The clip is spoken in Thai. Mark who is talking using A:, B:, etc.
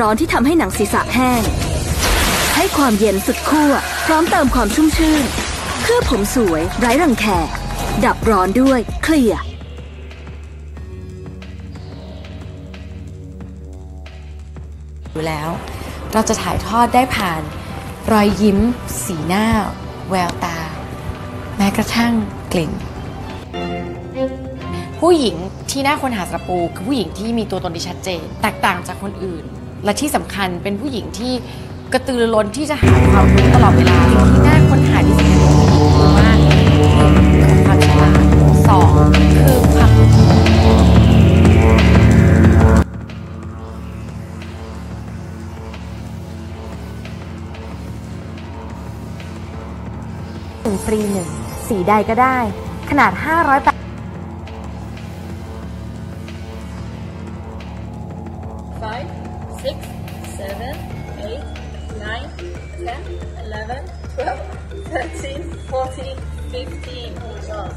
A: ร้อนที่ทำให้หนังศีรษะแห้ง ให้ความเย็นสุดขั้วพร้อมเติมความชุ่มชื่น เพื่อผมสวย ไร้รังแค ดับร้อนด้วยเคลียร์
B: อยู่แล้ว เราจะถ่ายทอดได้ผ่าน รอยยิ้ม สีหน้า แววตา แม้กระทั่งกลิ่น ผู้หญิงที่น่าค้นหาสำหรับปูคือผู้หญิงที่มีตัวตนที่ชัดเจน แตกต่างจากคนอื่น และที่สำคัญเป็นผู้หญิงที่กระตือรือร้นที่จะหาความรู้ตลอดเวลาสิ่งที่น่าค้นหาที่สุดในผู้หญิงคือว่าหนึ่งคือความฉลาดสองคือความ
C: หนึ่งฟรีหนึ่งสีใดก็ได้ ขนาด 500
D: 6, 7, 8, 9, 10, 11, 12, 13, 14, 15. Oh,